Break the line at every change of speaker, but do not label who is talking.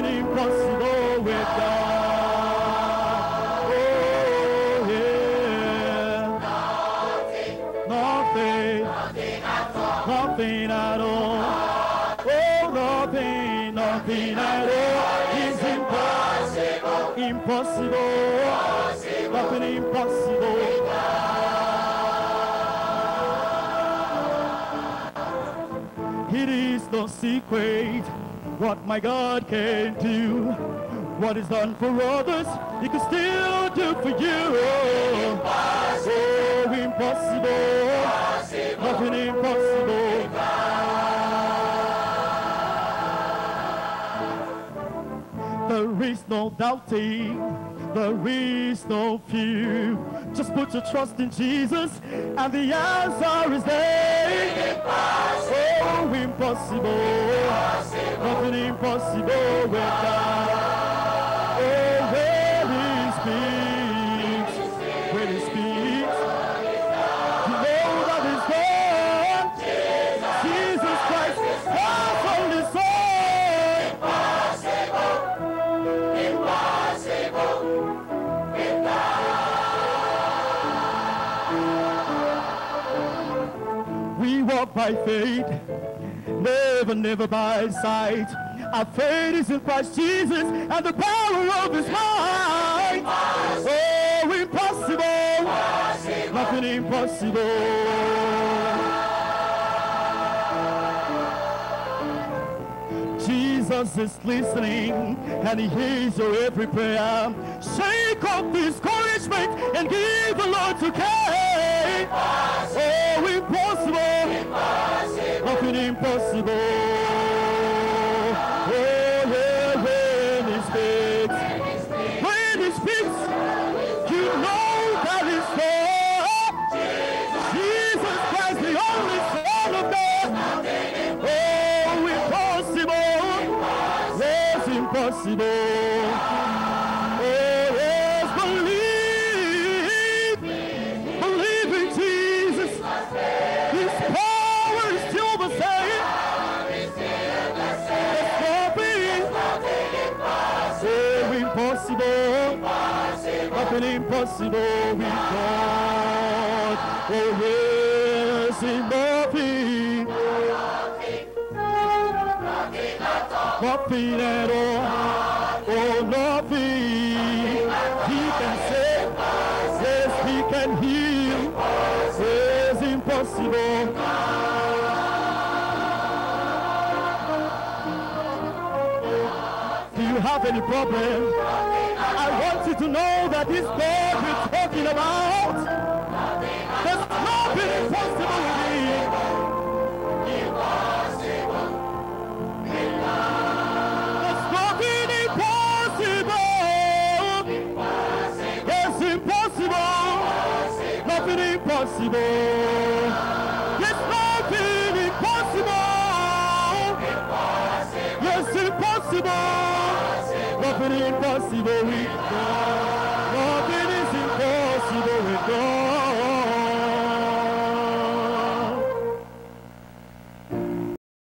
Oh, nothing. Nothing. At all. Oh, nothing. Nothing at all. Impossible. Impossible. Nothing impossible. It is no secret what my God can do. What is done for others, He can still do for you. Oh, impossible. Nothing impossible. There is no doubting, there is no fear. Just put your trust in Jesus, and the answer is there. Oh, impossible, nothing impossible with God. Walk by faith, never, never by sight. Our faith is in Christ Jesus and the power of His might. Oh, impossible, nothing impossible. Jesus is listening and he hears your every prayer. Shake off discouragement and give the Lord to care. Impossible. Oh, yes, believe. Believe in Jesus. His power is still the same. Nothing. Oh, impossible. Nothing impossible with God. Oh, yes, nothing. Nothing at all. Oh, nothing. He can save. Yes, he can heal. Yes, impossible. Do you have any problem? I want you to know that this God we're talking about, impossible. Yes, nothing impossible. Yes, impossible. Nothing impossible